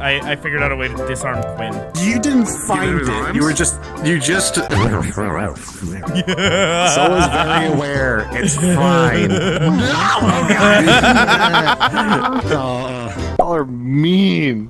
I, I figured out a way to disarm Quinn. You didn't find it. You were just. You just. So is very aware. It's fine. oh, uh. y'all are mean.